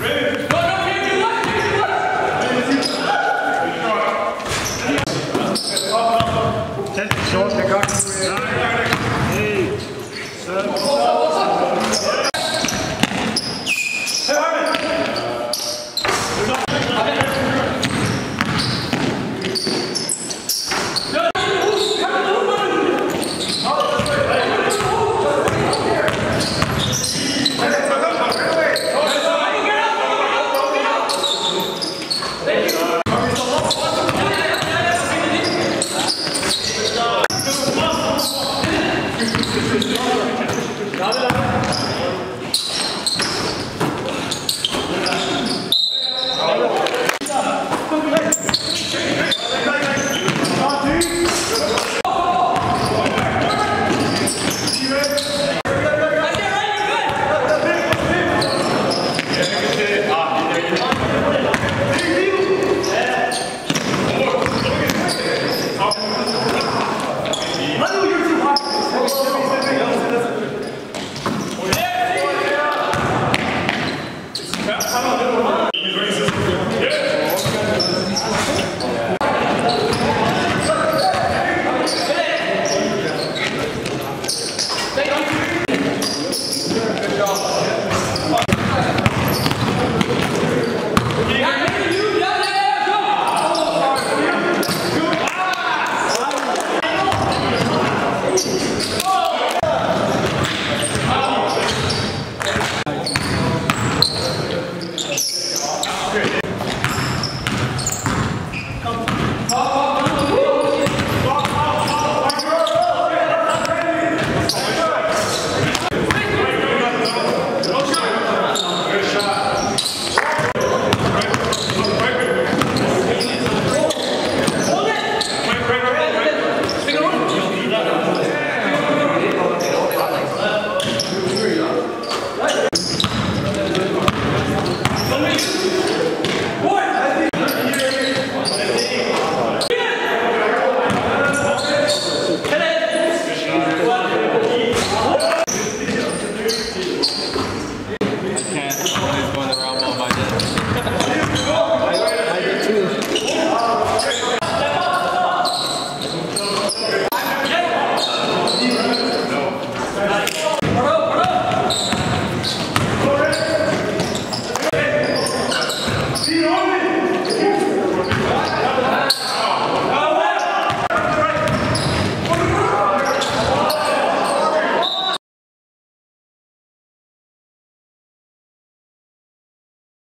Hey, Harmon! Dale la